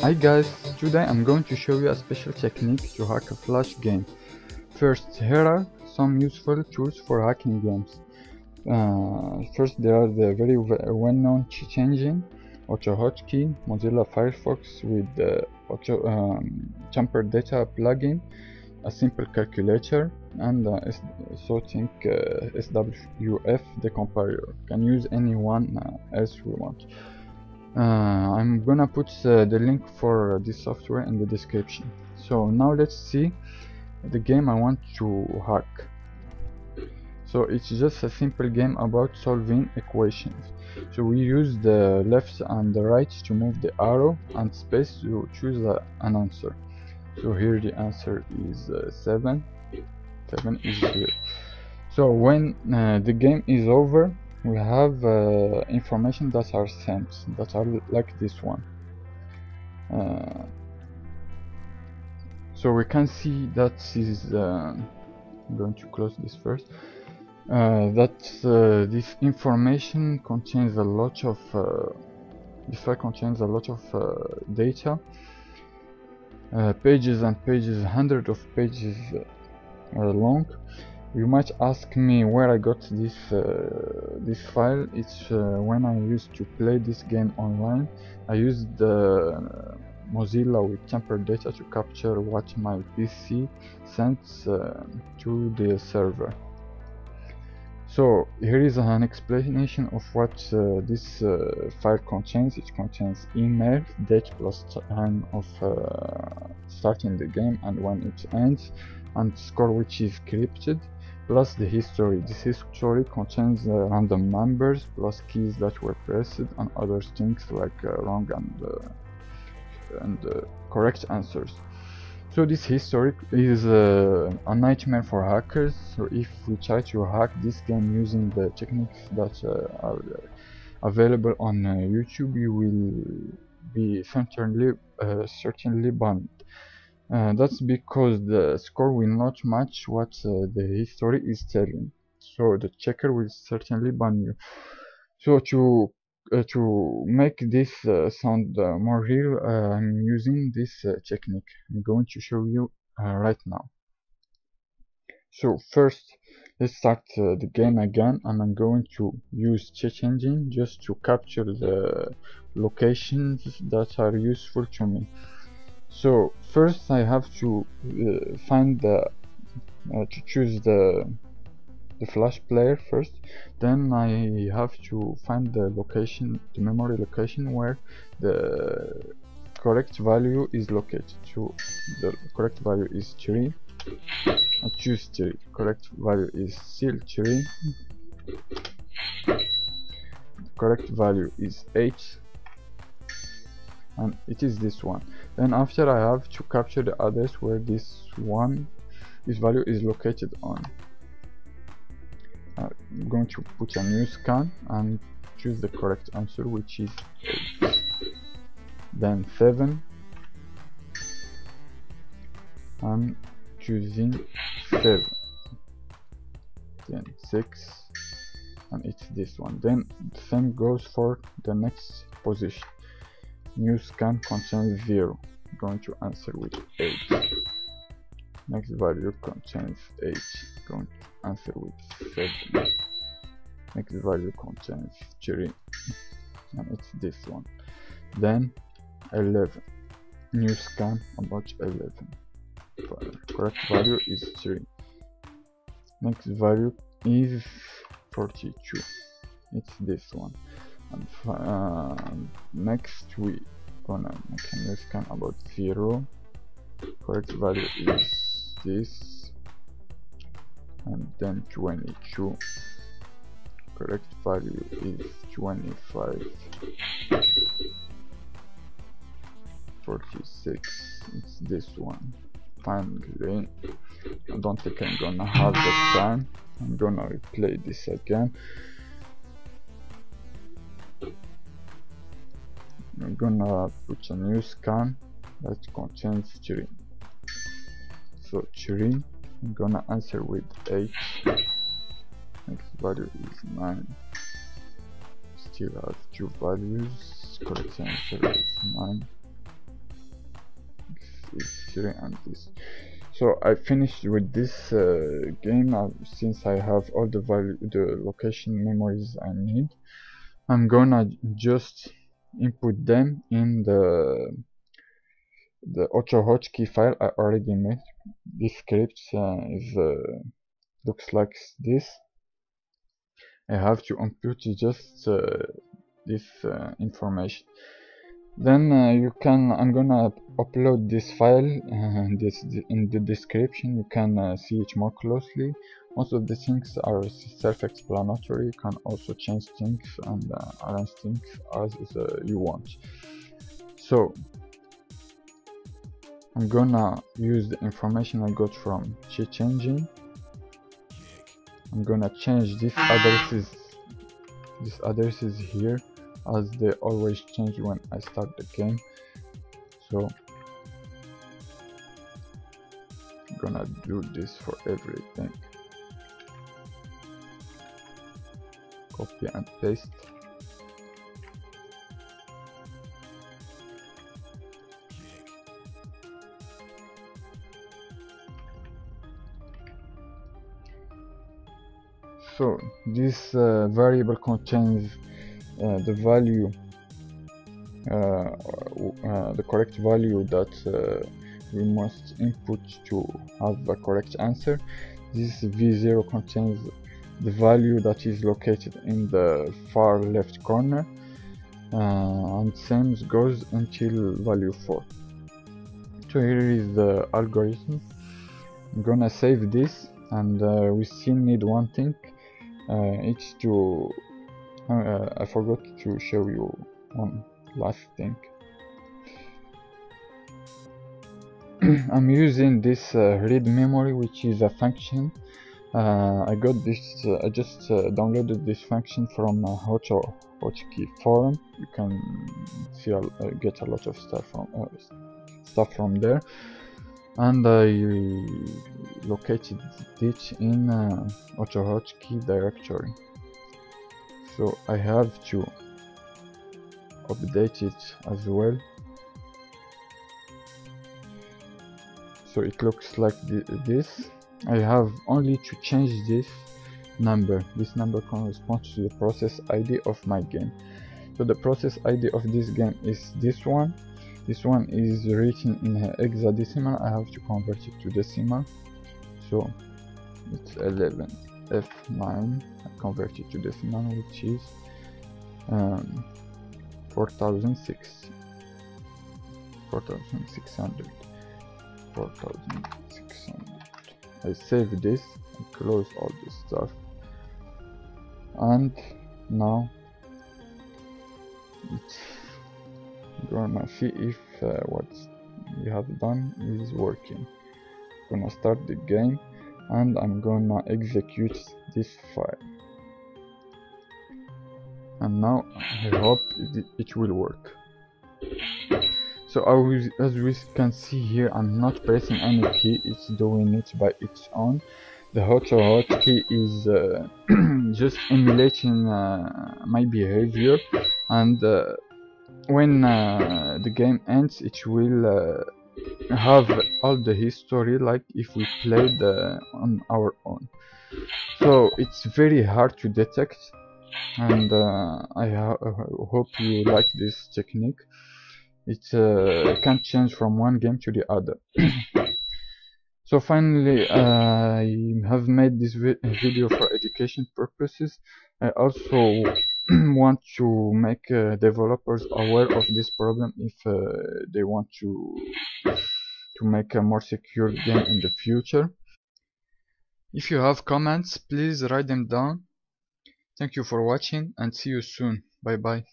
Hi guys, today I'm going to show you a special technique to hack a flash game. First, here are some useful tools for hacking games. Uh, first, there are the very well-known cheat engine, AutoHotkey, Mozilla Firefox with the Auto um, Data plugin, a simple calculator, and uh, SoThink uh, SWF decompiler. Can use any one uh, else we want. Uh, I'm gonna put uh, the link for this software in the description. So now let's see the game I want to hack. So it's just a simple game about solving equations. So we use the left and the right to move the arrow and space to choose uh, an answer. So here the answer is uh, 7. 7 is here. So when uh, the game is over, we have uh, information that are sent, that are like this one. Uh, so we can see that is uh, going to close this first. Uh, that uh, this information contains a lot of this file contains a lot of data. Pages and pages hundreds of pages long you might ask me where I got this this file it's when I used to play this game online I used the Mozilla with Tamper Data to capture what my PC sends uh, to the server. So here is an explanation of what uh, this uh, file contains. It contains email, date plus time of uh, starting the game and when it ends, and score which is encrypted, plus the history. This history contains uh, random numbers plus keys that were pressed and other things like uh, wrong and and uh, correct answers. So this history is uh, a nightmare for hackers. So if we try to hack this game using the techniques that uh, are available on YouTube, you will be certainly certainly banned. Uh, that's because the score will not match what uh, the history is telling. So the checker will certainly ban you. So to uh, to make this uh, sound uh, more real I'm using this technique. I'm going to show you right now. So first let's start the game again and I'm going to use cheat engine just to capture the locations that are useful to me so first I have to uh, find the uh, to choose the the flash player first. Then I have to find the location the memory location where the correct value is located so the correct value is 3 I choose 3 correct value is still 3 the correct value is 8 and it is this one. Then after I have to capture the address where this one this value is located on. I'm going to put a new scan and choose the correct answer which is 8 then 7 I'm choosing 7 then 6 and it's this one. Then the same goes for the next position new scan contains 0 I'm going to answer with 8 next value contains 8 going to answer with 7 next value contains 3 and it's this one. Then 11 new scan about 11 correct value is 3 next value is 42 it's this one uh, next we gonna make a new scan about 0 correct value is this and then 22 correct value is 25 46 it's this one. Finally I don't think I'm gonna have the time. I'm gonna replay this again I'm gonna put a new scan. That contains 3 so 3 I'm gonna answer with 8 next value is 9 still have two values. Correct answer is 9 3 and this. So I finished with this uh, game uh, since I have all the value the location memories I need. I'm gonna just input them in the the AutoHotkey file I already made. This script uh, is uh, looks like this. I have to input just uh, this uh, information then uh, you can I'm gonna upload this file uh, this in the description. You can uh, see it more closely. Most of the things are self-explanatory. You can also change things and uh, arrange things as uh, you want. So I'm gonna use the information I got from cheat engine I'm gonna change these addresses these addresses here as they always change when I start the game. So I'm gonna do this for everything. Copy and paste. So this uh, variable contains the value uh, uh, the correct value that we must input to have a correct answer. This v0 contains the value that is located in the far left corner uh, and same goes until value 4 so here is the algorithm. I'm gonna save this and uh, we still need one thing uh, it's to uh, I forgot to show you one last thing. I'm using this uh, read memory which is a function. Uh, I got this uh, I just uh, downloaded this function from uh, Hocho Hotkey forum. You can see uh, get a lot of stuff from stuff from there. And I located it in uh, AutoHotkey directory so I have to update it as well. So it looks like th this. I have only to change this number. This number corresponds to the process ID of my game. So the process ID of this game is this one. This one is written in hexadecimal. I have to convert it to decimal. So it's 11 f9 I convert it to decimal which is um, 4006 4600 4600 I save this and close all this stuff and now it's gonna see if uh, what we have done is working. Gonna start the game and I'm gonna execute this file. And now I hope it, it will work. So as we can see here I'm not pressing any key it's doing it by its own. The AutoHotkey is uh, just emulating uh, my behavior and uh, when uh, the game ends it will uh, have all the history like if we played uh, on our own. So it's very hard to detect and uh, I hope you like this technique. It uh, can change from one game to the other. So finally I have made this vi video for education purposes. I also want to make uh, developers aware of this problem if uh, they want to to make a more secure game in the future. If you have comments please write them down. Thank you for watching and see you soon. Bye bye